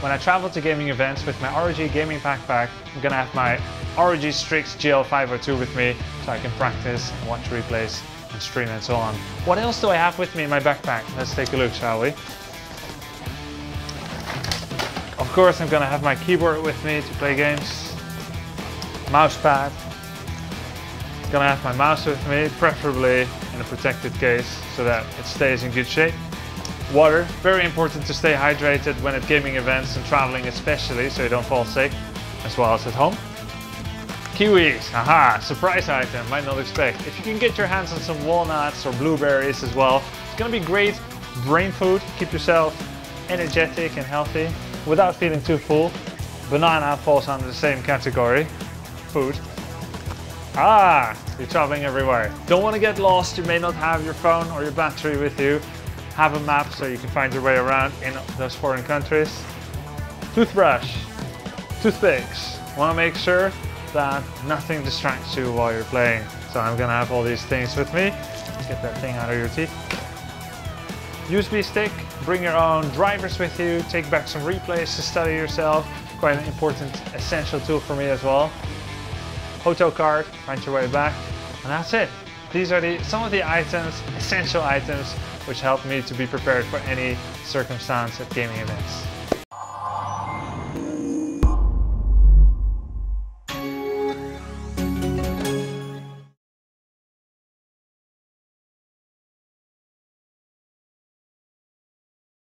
when I travel to gaming events with my ROG gaming backpack, I'm gonna have my ROG Strix GL502 with me so I can practice watch replays and stream and so on. What else do I have with me in my backpack? Let's take a look, shall we? Of course, I'm gonna have my keyboard with me to play games, mouse pad, gonna have my mouse with me, preferably in a protected case so that it stays in good shape. Water, very important to stay hydrated when at gaming events and traveling especially so you don't fall sick, as well as at home. Kiwis, haha, surprise item, might not expect. If you can get your hands on some walnuts or blueberries as well, it's gonna be great brain food, keep yourself energetic and healthy without feeling too full. Banana falls under the same category, food. Ah, you're traveling everywhere. Don't want to get lost, you may not have your phone or your battery with you. Have a map so you can find your way around in those foreign countries. Toothbrush, toothpicks. Want to make sure that nothing distracts you while you're playing. So I'm gonna have all these things with me. Get that thing out of your teeth. USB stick, bring your own drivers with you, take back some replays to study yourself. Quite an important essential tool for me as well. Hotel card, find your way back, and that's it. These are the, some of the items, essential items, which help me to be prepared for any circumstance at gaming events.